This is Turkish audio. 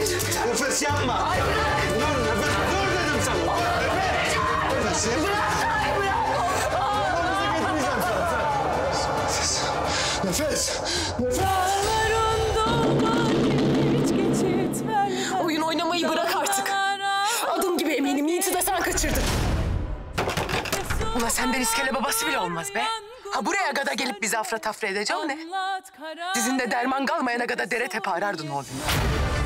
Nefes yapma. Dur nefes. Dur dedim sana. Nefes. Nefes. Nefes. Nefes. Oyun oynamayı bırak artık. Adım gibi eminim Yiğit'i de sen kaçırdın. Ulan senden iskele babası bile olmaz be. Ha buraya gada gelip bizi afra tafra edeceğim ne? Dizinde derman kalmayana gada dere tepe arardın oğlum. Ne?